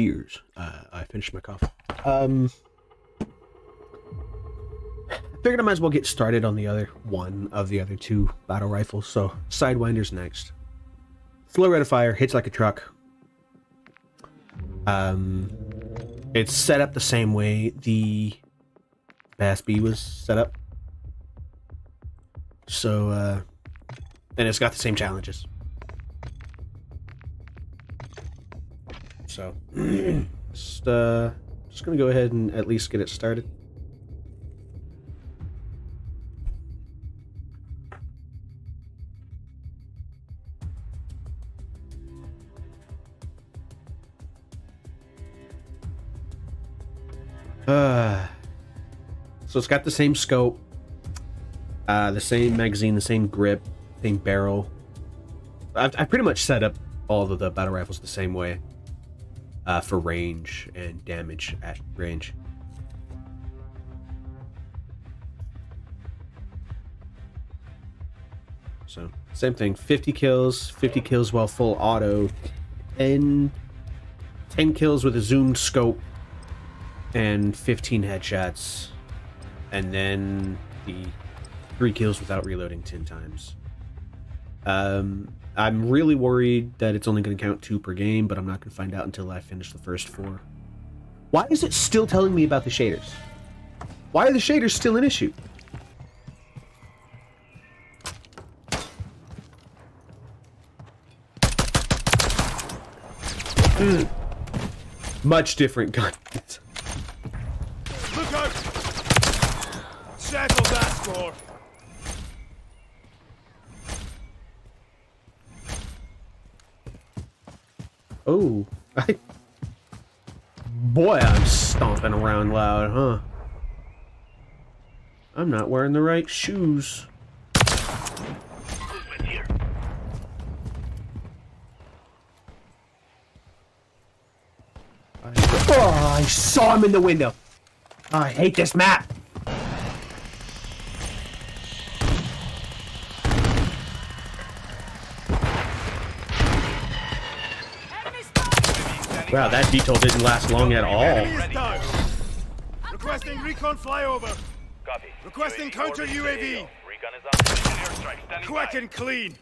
cheers. Uh, I finished my coffee. Um, figured I might as well get started on the other one of the other two battle rifles. So Sidewinder's next. Slow rate of fire, hits like a truck. Um, it's set up the same way the BAS-B was set up. So, uh, and it's got the same challenges. So, just, uh, just gonna go ahead and at least get it started. Uh, so it's got the same scope, uh, the same magazine, the same grip, same barrel. I've, i pretty much set up all of the battle rifles the same way uh, for range and damage at range. So same thing, 50 kills, 50 kills while full auto, and 10 kills with a zoomed scope, and 15 headshots, and then the three kills without reloading 10 times. Um, I'm really worried that it's only going to count two per game, but I'm not going to find out until I finish the first four. Why is it still telling me about the shaders? Why are the shaders still an issue? Mm. Much different gun. Look out! Settle that score! Oh, I... Boy, I'm stomping around loud, huh? I'm not wearing the right shoes. Oh, I saw him in the window. I hate this map. Wow, that detail didn't last long at all. Requesting recon flyover. Copy. Requesting counter UAV. Recon is on position. Airstrike standing Quick and clean.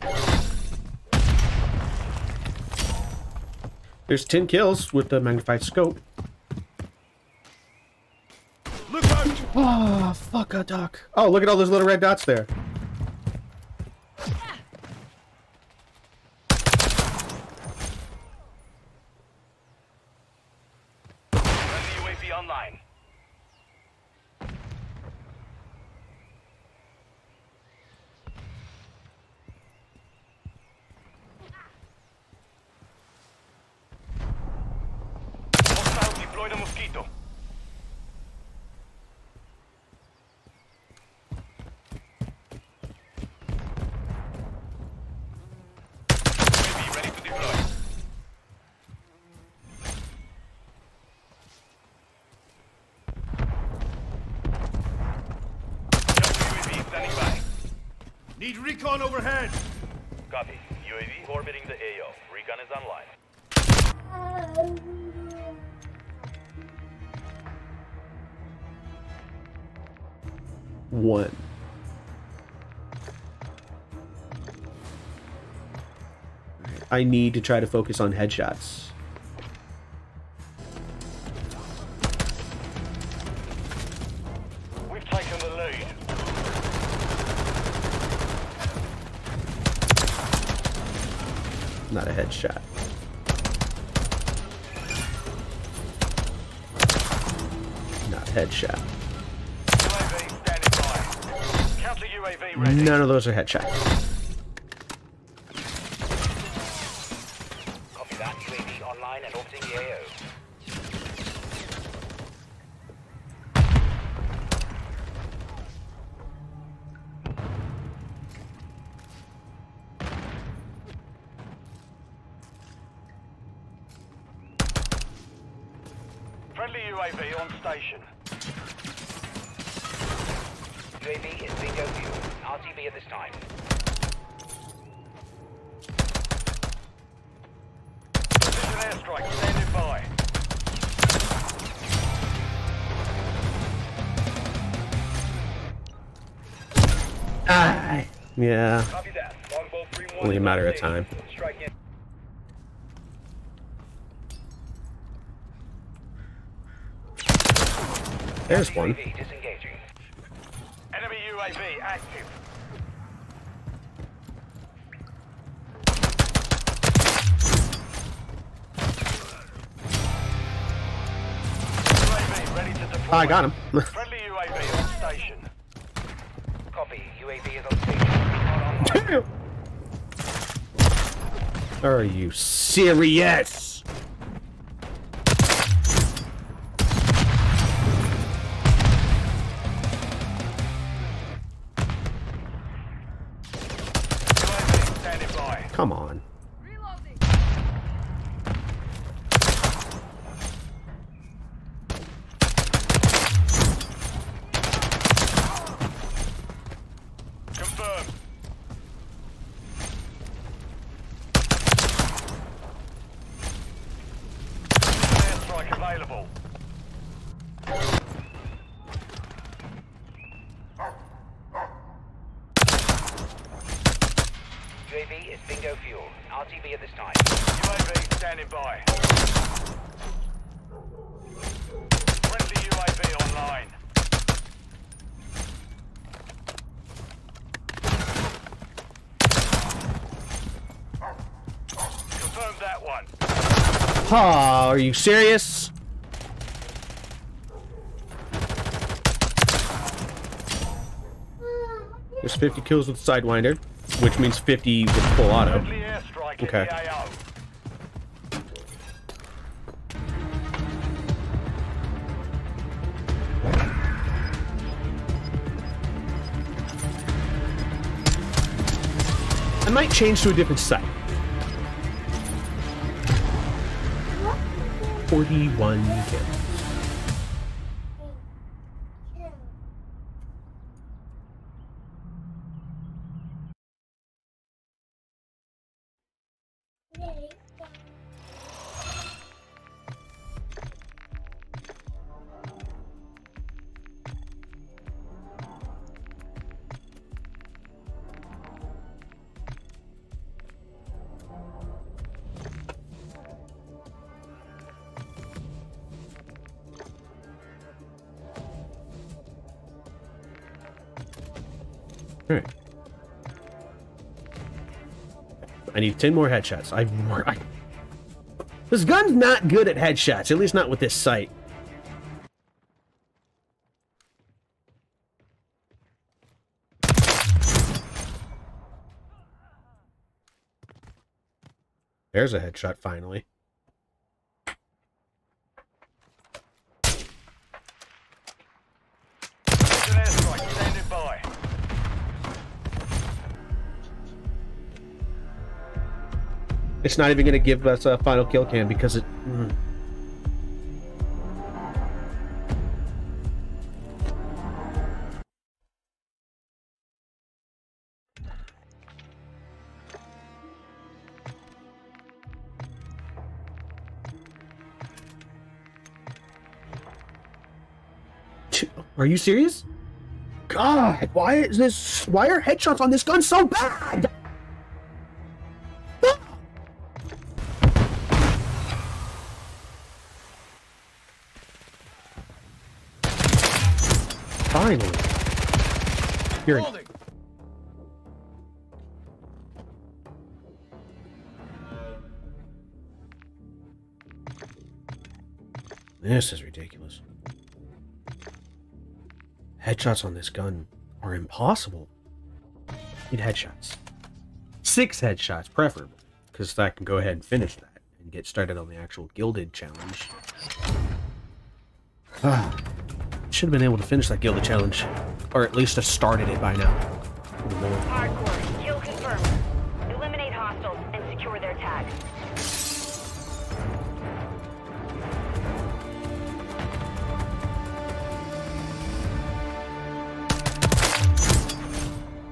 There's 10 kills with the magnified scope. Look out! Oh, fuck a duck. Oh, look at all those little red dots there. Online. Hostile deployed a mosquito. UAV ready to deploy. Just UAV standing by. Need recon overhead. Copy. UAV orbiting the AO. Recon is online. One. I need to try to focus on headshots. Not a headshot. Not headshot. UAV standing by. Counter UAV ready. None of those are headshots. UAV on station. UAV is bingo fuel. RTB at this time. Precision airstrike standing by. Ah. Yeah. Only a matter of time. There's one. Enemy UAV active. UAV ready to deploy. I got him. Friendly UAV on station. Copy. UAV is on station. Online. Are you serious? Available. UAV is bingo fuel. RTB at this time. UAV standing by. Friendly UAV online. Confirm that one. Oh, are you serious? There's 50 kills with Sidewinder, which means 50 with full auto. Okay. in the AO. I might change to a different site. 41 kills. Alright. I need 10 more headshots. I, I This gun's not good at headshots, at least not with this sight. There's a headshot finally. It's not even going to give us a final kill cam because it. mm. Are you serious? God, why is this? Why are headshots on this gun so bad? Finally. You're This is ridiculous. Headshots on this gun are impossible. Need headshots. Six headshots, preferably, because I can go ahead and finish that and get started on the actual Gilded challenge. Ah, should have been able to finish that Gilded challenge, or at least have started it by now. Good lord. Hardcore. Kill confirmed. Eliminate hostiles and secure their tags.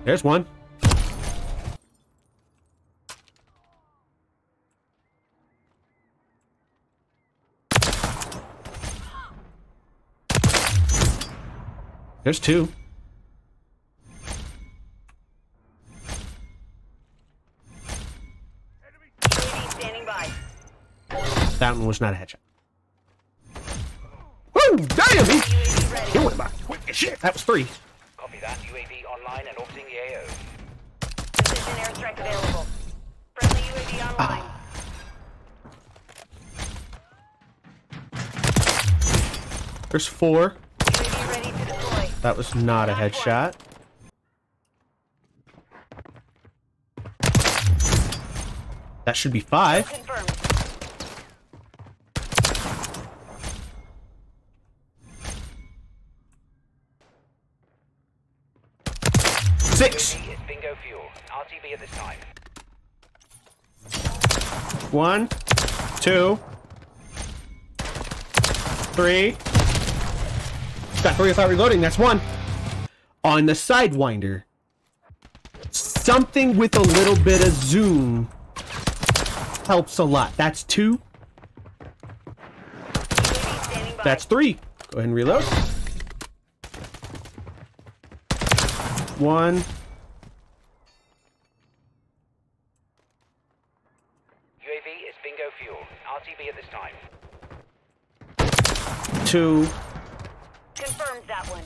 There's one. There's two. That one was not a headshot. Woo! Damn! He, he went by quick as shit. That was three. Copy that. UAV online and orbiting the AO. Airstrike available. Friendly UAV online. Ah. There's four. That was not a headshot. That should be five. Six. UAV is bingo fuel. RTB at this time. One, two, three. Got three without reloading. That's one. On the Sidewinder, something with a little bit of zoom helps a lot. That's two. UAV standing by. That's three. Go ahead and reload. One. UAV is bingo fuel. RTB at this time. Two. Confirmed that one.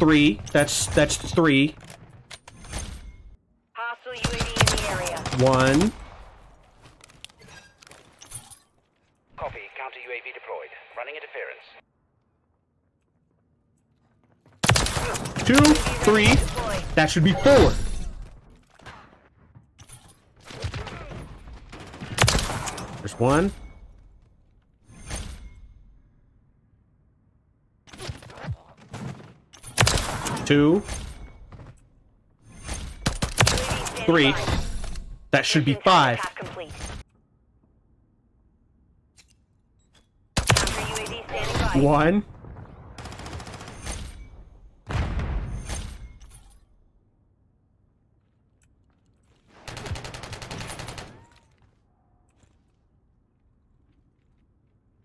Three. That's that's three. Hostile UAV in the area. One. Copy. Counter UAV deployed. Running interference. Two. Three. That should be four. There's one. Two. Three. That should be five. tap complete. Counter UAV standing by. One.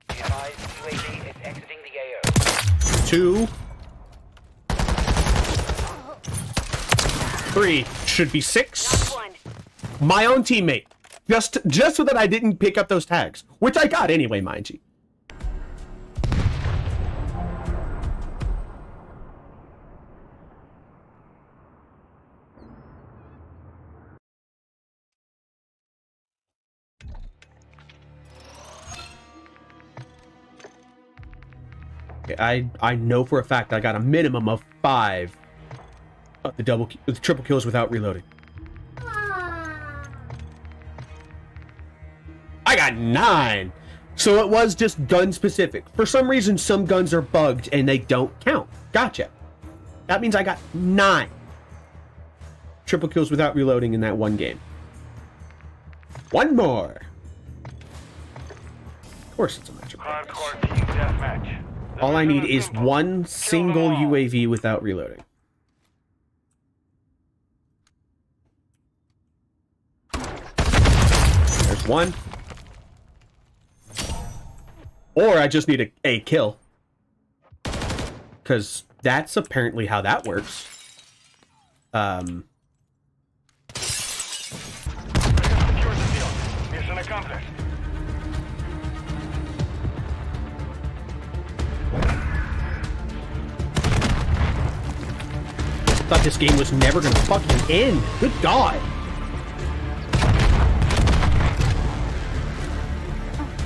Be advised, UAV is exiting the AO. Two. Three. Should be six. My own teammate. Just just so that I didn't pick up those tags. Which I got anyway, mind you. I I know for a fact I got a minimum of five the double the triple kills without reloading. I got nine. So it was just gun specific. For some reason, some guns are bugged and they don't count. Gotcha. That means I got nine triple kills without reloading in that one game. One more. Of course, it's a match. of. Hardcore team deathmatch. All I need is is one single. UAV without reloading. One. Or I just need a, a kill. Because that's apparently how that works. Um, thought this game was never gonna fucking end. Good God.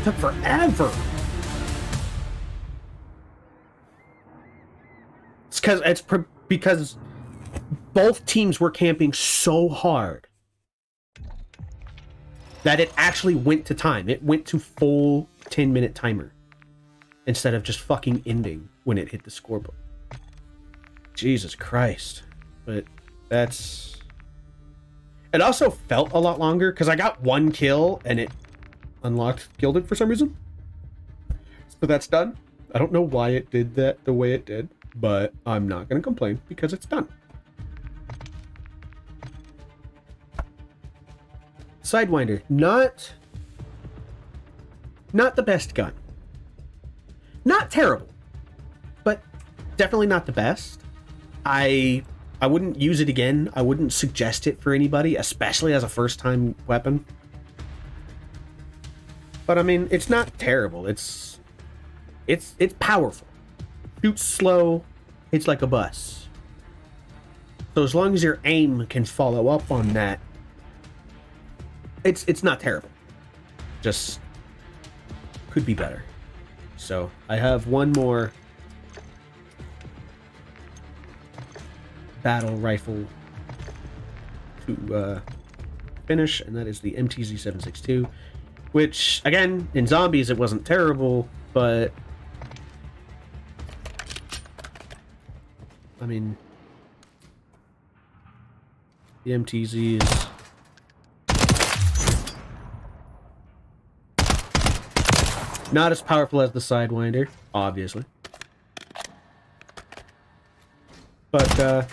Took forever. It's because it's because both teams were camping so hard that it actually went to time. It went to full 10 minute timer instead of just fucking ending when it hit the scoreboard. Jesus Christ. But that's. It also felt a lot longer because I got one kill and it unlocked Gilded for some reason. So that's done. I don't know why it did that the way it did, but I'm not going to complain because it's done. Sidewinder, not. Not the best gun. Not terrible, but definitely not the best. I I wouldn't use it again. I wouldn't suggest it for anybody, especially as a first time weapon. But I mean, it's not terrible. It's it's it's powerful. Shoots slow, hits like a bus. So as long as your aim can follow up on that, it's it's not terrible. Just could be better. So I have one more battle rifle to uh, finish, and that is the MTZ 762. Which, again, in zombies it wasn't terrible, but I mean, the MTZ is not as powerful as the Sidewinder, obviously. But uh,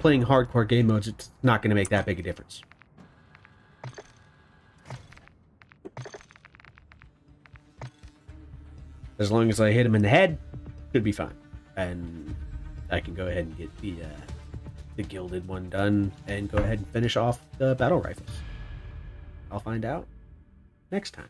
playing hardcore game modes, it's not going to make that big a difference. As long as I hit him in the head, should be fine. And I can go ahead and get the uh, the gilded one done and go ahead and finish off the battle rifles. I'll find out next time.